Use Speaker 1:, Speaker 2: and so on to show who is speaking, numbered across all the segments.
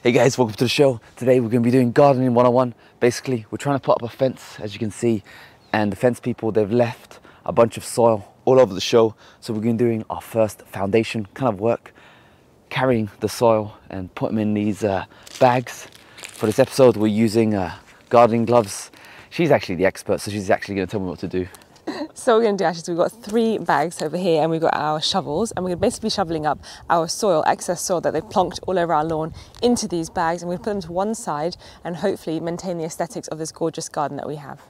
Speaker 1: Hey guys, welcome to the show. Today we're going to be doing gardening 101. Basically, we're trying to put up a fence, as you can see, and the fence people, they've left a bunch of soil all over the show. So we're going to be doing our first foundation kind of work, carrying the soil and put them in these uh, bags. For this episode, we're using uh, gardening gloves. She's actually the expert, so she's actually going to tell me what to do.
Speaker 2: So what we're to do actually is we've got three bags over here and we've got our shovels and we're basically shoveling up our soil, excess soil that they've plonked all over our lawn into these bags and we put them to one side and hopefully maintain the aesthetics of this gorgeous garden that we have.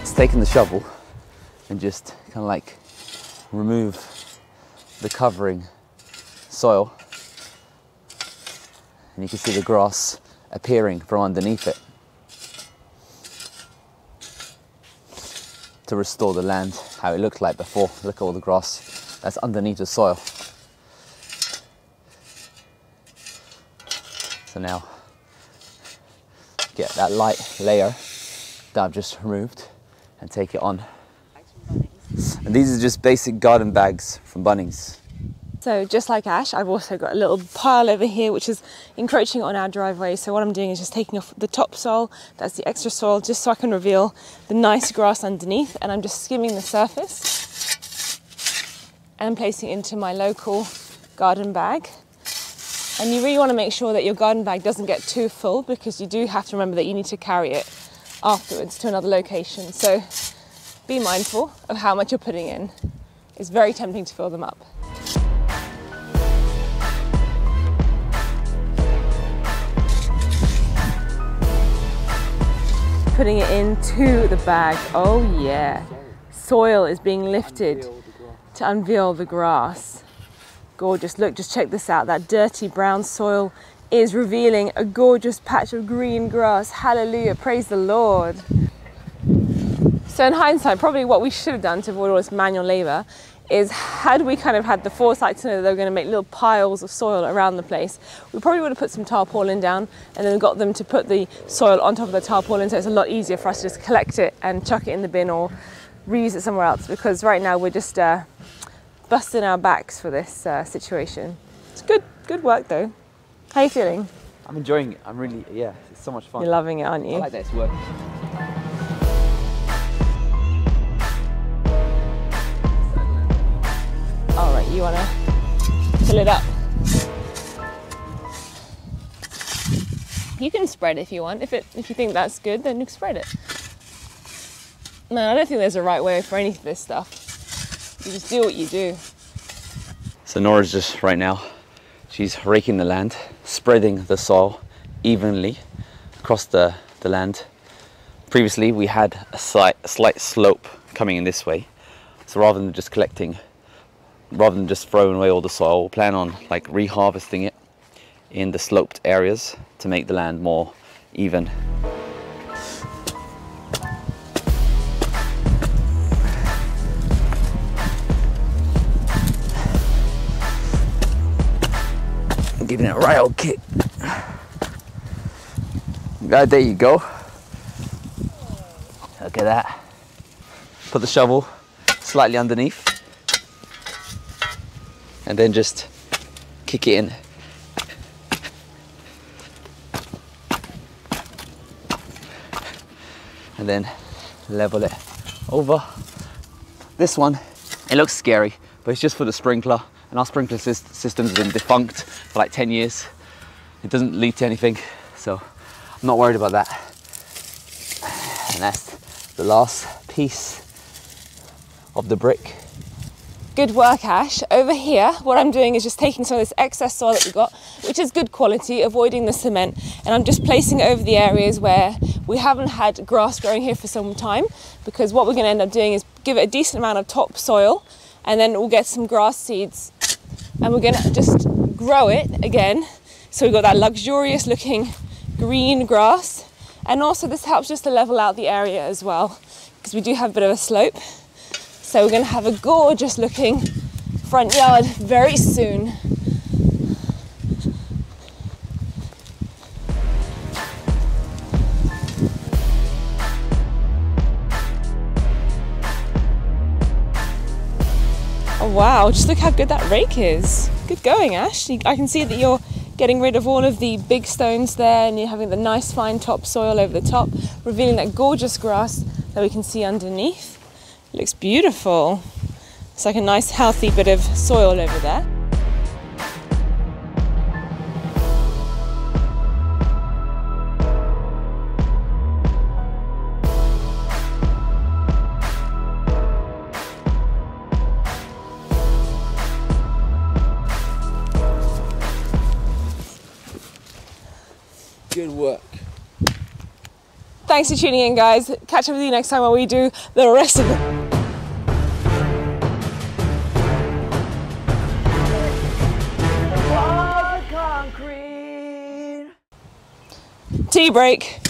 Speaker 1: It's taking the shovel and just kind of like remove the covering soil and you can see the grass appearing from underneath it to restore the land how it looked like before. Look at all the grass that's underneath the soil. So now get that light layer that I've just removed and take it on. And these are just basic garden bags from Bunnings.
Speaker 2: So just like Ash, I've also got a little pile over here which is encroaching on our driveway. So what I'm doing is just taking off the top soil, that's the extra soil, just so I can reveal the nice grass underneath. And I'm just skimming the surface and placing it into my local garden bag. And you really want to make sure that your garden bag doesn't get too full because you do have to remember that you need to carry it afterwards to another location. So be mindful of how much you're putting in. It's very tempting to fill them up. Putting it into the bag. Oh yeah. Soil is being lifted to unveil the grass. Gorgeous. Look, just check this out. That dirty brown soil is revealing a gorgeous patch of green grass. Hallelujah. Praise the Lord. So in hindsight, probably what we should have done to avoid all this manual labor is had we kind of had the foresight to know that they were going to make little piles of soil around the place, we probably would have put some tarpaulin down and then got them to put the soil on top of the tarpaulin so it's a lot easier for us to just collect it and chuck it in the bin or reuse it somewhere else because right now we're just uh, busting our backs for this uh, situation. It's good, good work though. How are you feeling?
Speaker 1: I'm enjoying it. I'm really, yeah, it's so much fun.
Speaker 2: You're loving it, aren't you?
Speaker 1: I like that it's working.
Speaker 2: You wanna fill it up? You can spread if you want. If it if you think that's good, then you spread it. No, I don't think there's a right way for any of this stuff. You just do what you do.
Speaker 1: So Nora's just right now, she's raking the land, spreading the soil evenly across the, the land. Previously we had a slight, a slight slope coming in this way. So rather than just collecting, rather than just throwing away all the soil, we'll plan on like reharvesting it in the sloped areas to make the land more even. Giving it a right old kick. There you go. Look at that. Put the shovel slightly underneath and then just kick it in. And then level it over. This one, it looks scary, but it's just for the sprinkler. And our sprinkler sys- system's been defunct for like 10 years. It doesn't lead to anything, so I'm not worried about that. And that's the last piece of the brick.
Speaker 2: Good work, Ash. Over here, what I'm doing is just taking some of this excess soil that we got, which is good quality, avoiding the cement, and I'm just placing it over the areas where we haven't had grass growing here for some time. Because what we're going to end up doing is give it a decent amount of topsoil, and then we'll get some grass seeds, and we're going to just grow it again. So we've got that luxurious looking green grass, and also this helps just to level out the area as well, because we do have a bit of a slope. So we're going to have a gorgeous looking front yard very soon. Oh wow, just look how good that rake is. Good going Ash, I can see that you're getting rid of all of the big stones there and you're having the nice fine topsoil over the top, revealing that gorgeous grass that we can see underneath. It looks beautiful. It's like a nice healthy bit of soil over there.
Speaker 3: Good work.
Speaker 2: Thanks for tuning in, guys. Catch up with you next time while we do the rest of it. Tea break.